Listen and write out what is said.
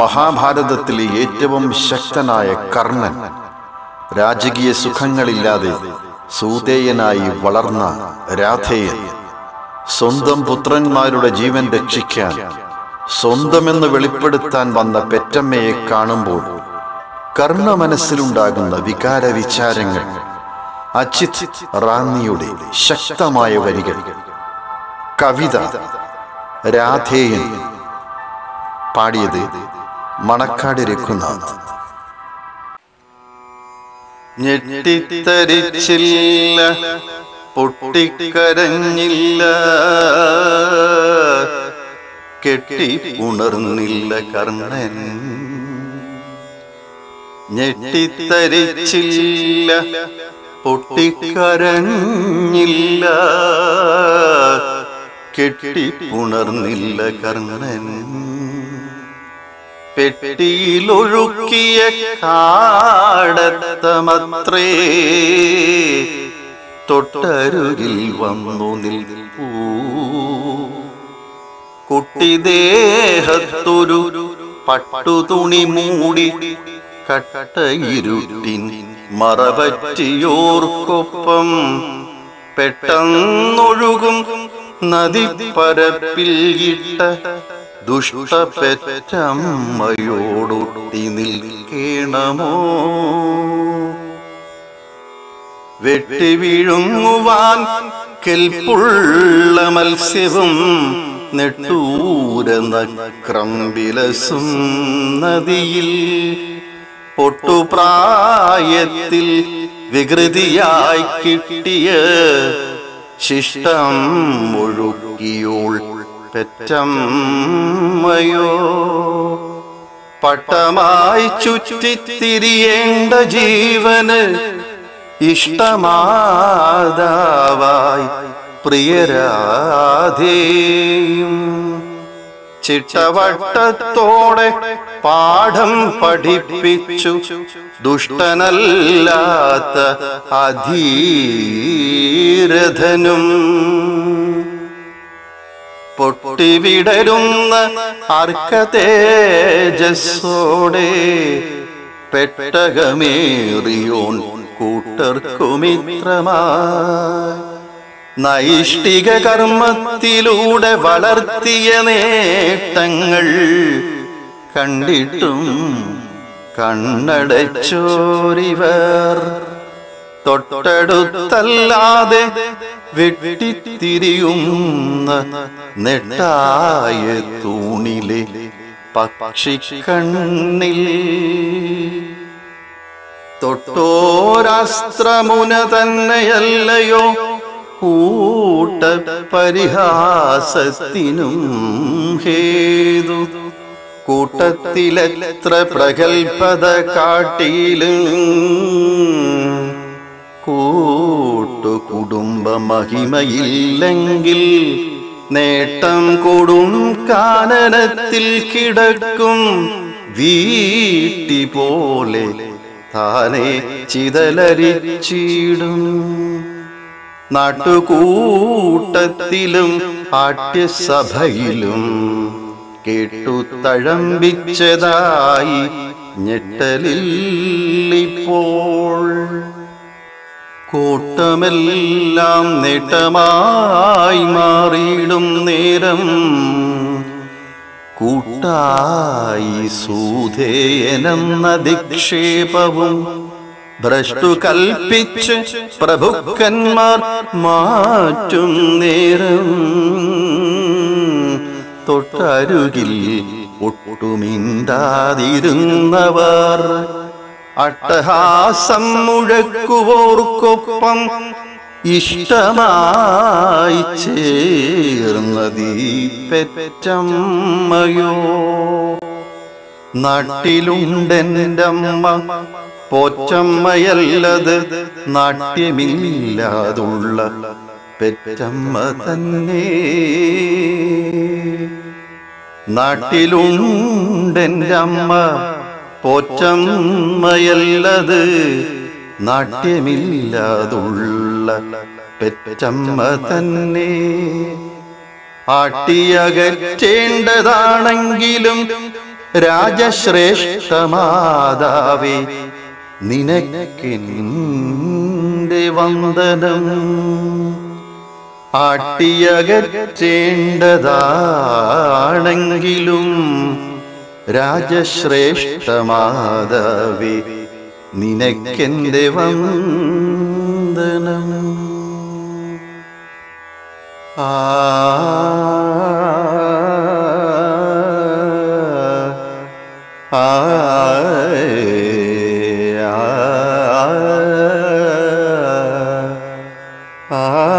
മഹാഭാരതത്തിലെ ഏറ്റവും ശക്തനായ കർണൻ രാജകീയ സുഖങ്ങളില്ലാതെ സൂതേയനായി വളർന്ന രാധേയൻ സ്വന്തം പുത്രന്മാരുടെ ജീവൻ രക്ഷിക്കാൻ സ്വന്തമെന്ന് വെളിപ്പെടുത്താൻ വന്ന പെറ്റമ്മയെ കാണുമ്പോൾ കർണ മനസ്സിലുണ്ടാകുന്ന വികാര വിചാരങ്ങൾ അജിത് റാന്നിയുടെ ശക്തമായ വരികൾ കവിത രാധേയൻ പാടിയത് മണക്കാട് രഘുനാഥ് ഞെട്ടിത്തരിച്ചില്ല പൊട്ടിക്കരഞ്ഞില്ല കെട്ടി ഉണർന്നില്ല കർണൻ. ഞെട്ടിത്തരിച്ചില്ല പൊട്ടിക്കരഞ്ഞില്ല കെട്ടി ഉണർന്നില്ല കർണൻ. പെട്ടിയിലൊഴുക്കിയ കാടത്തമത്രേ തൊട്ടരുകിൽ വന്നു നിൽപ്പൂ. കുട്ടിദേഹത്തൊരു പട്ടുതുണി മൂടി കട്ടയിരുട്ടിൻ മറപറ്റിയോർക്കൊപ്പം പെട്ടെന്നൊഴുകും നദിപ്പരപ്പിൽ ഇട്ട ദുഷ്ടപ്പെറ്റമ്മയോടൊട്ടി നിൽക്കണമോ? വെട്ടി വീഴുങ്ങുവാൻ കെൽപ്പുള്ള മത്സ്യവും നെട്ടൂര നക്രംബിലസും നദിയിൽ പൊട്ടുപ്രായത്തിൽ വികൃതിയായി കിട്ടിയ ശിഷ്ടം ഒഴുക്കിയോൾ പെറ്റമ്മയോ പട്ടമായി ചുറ്റിത്തിരിയേണ്ട ജീവന് ഇഷ്ടമാതാവായി പ്രിയരാധേയും. ചിട്ടവട്ടത്തോടെ പാഠം പഠിപ്പിച്ചു ദുഷ്ടനല്ലാത്ത അധീരഥനും. പൊട്ടിവിടരുന്ന അർക്കതേജസ്സോടെ പെട്ടകമേറിയോൻ കൂട്ടർക്കുമിത്രമായി. നൈഷ്ഠിക കർമ്മത്തിലൂടെ വളർത്തിയ നേട്ടങ്ങൾ കണ്ടിട്ടും കണ്ണടച്ചോരിവർ തൊട്ടടുത്തല്ലാതെ വെട്ടിത്തിരിയുന്ന നെട്ടായ തൂണിലെ പക്ഷി കണ്ണിൽ തൊട്ടോരാസ്ത്രമുന തന്നെയല്ലയോ കൂട്ട പരിഹാസത്തിനും ഹേതു. കൂട്ടത്തിലെത്ര പ്രഗൽഭത കാട്ടിയിലും കൂട്ടു കുടുംബ മഹിമയില്ലെങ്കിൽ നേട്ടം കൊടും കാനനത്തിൽ കിടക്കും വീട്ടി പോലെ താനെ ചിതലരിച്ചിടും. നാട്ടുകൂട്ടത്തിലും പാഠ്യസഭയിലും കേട്ടു തഴമ്പിച്ചതായി ഞെട്ടലിൽ ഇപ്പോൾ. കൂട്ടമെല്ലാം നേട്ടമായി മാറിയിടും നേരം. കൂട്ടായി സൂധേയനെന്നധിക്ഷേപവും ഭ്രഷ്ടു കൽപ്പിച്ച് പ്രഭുക്കന്മാർ മാറ്റും നേരം. തൊട്ടരുകിൽ ഒട്ടുമിണ്ടാതിരുന്നവർ അട്ടഹാസം മുഴക്കുവോർക്കൊപ്പം ഇഷ്ടമായി ചേർന്നതീ പെറ്റമ്മയോ. നാട്ടിലുണ്ടെന്റമ്മ പോറ്റമ്മയല്ലത് നാട്യമില്ലാതുള്ള പെറ്റമ്മ തന്നെ. നാട്ടിലുണ്ടെന്റെ അമ്മ പോറ്റമ്മയല്ലത് നാട്യമില്ലാതുള്ള പെറ്റമ്മ തന്നെ. ആട്ടിയകറ്റേണ്ടതാണെങ്കിലും രാജശ്രേഷ്ഠമാതാവേ നിനക്കിന്റെ വന്ദനം. ആട്ടിയകറ്റേണ്ടതാണെങ്കിലും രാജശ്രേഷ്ഠമാതാവി നിനക്കെന്റെ വന്ദനം ആ ആ